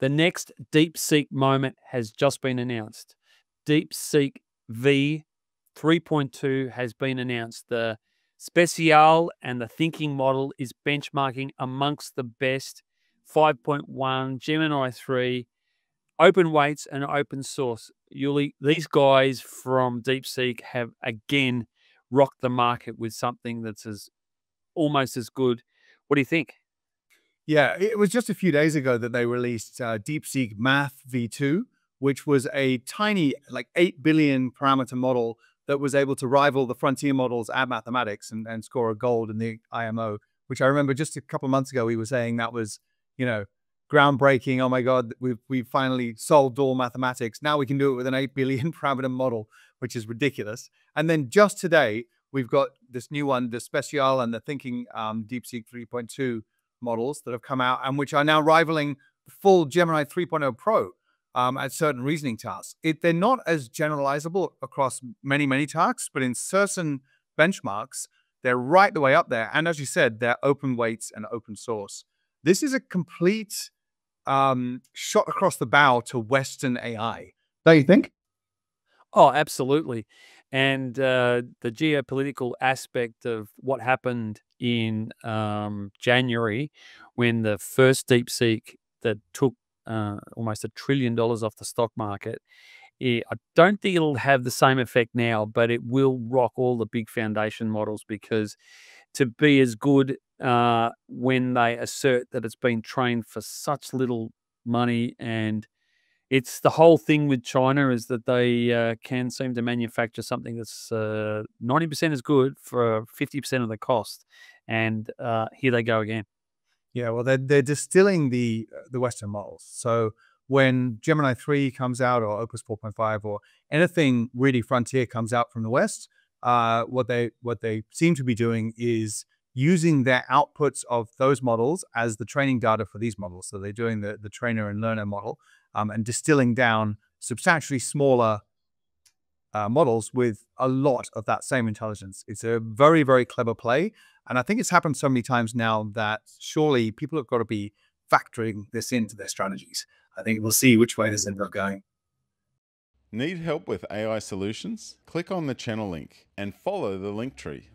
The next DeepSeek moment has just been announced. DeepSeek V 3.2 has been announced. The Speciale and the thinking model is benchmarking amongst the best 5.1, Gemini 3, open weights and open source. Yuli, these guys from DeepSeek have again rocked the market with something that's as almost as good. What do you think? Yeah, it was just a few days ago that they released uh, DeepSeek Math V2, which was a tiny, like 8 billion parameter model that was able to rival the frontier models at mathematics and, and score a gold in the IMO, which I remember just a couple of months ago, we were saying that was, you know, groundbreaking. Oh my God, we've, we've finally solved all mathematics. Now we can do it with an 8 billion parameter model, which is ridiculous. And then just today, we've got this new one, the Speciale and the Thinking um, DeepSeek 3.2 models that have come out and which are now rivaling full Gemini 3.0 Pro um, at certain reasoning tasks. It, they're not as generalizable across many, many tasks, but in certain benchmarks, they're right the way up there. And as you said, they're open weights and open source. This is a complete um, shot across the bow to Western AI. Don't you think? Oh, absolutely. And uh, the geopolitical aspect of what happened in um, January when the first DeepSeek that took uh, almost a trillion dollars off the stock market. I don't think it'll have the same effect now, but it will rock all the big foundation models because to be as good uh, when they assert that it's been trained for such little money and it's the whole thing with China is that they uh, can seem to manufacture something that's uh, 90% as good for 50% of the cost. And uh, here they go again. Yeah, well, they're, they're distilling the uh, the Western models. So when Gemini 3 comes out or Opus 4.5 or anything really frontier comes out from the West, uh, what they what they seem to be doing is using their outputs of those models as the training data for these models. So they're doing the, the trainer and learner model um, and distilling down substantially smaller uh, models with a lot of that same intelligence. It's a very, very clever play. And I think it's happened so many times now that surely people have got to be factoring this into their strategies. I think we'll see which way this ends up going. Need help with AI solutions? Click on the channel link and follow the link tree.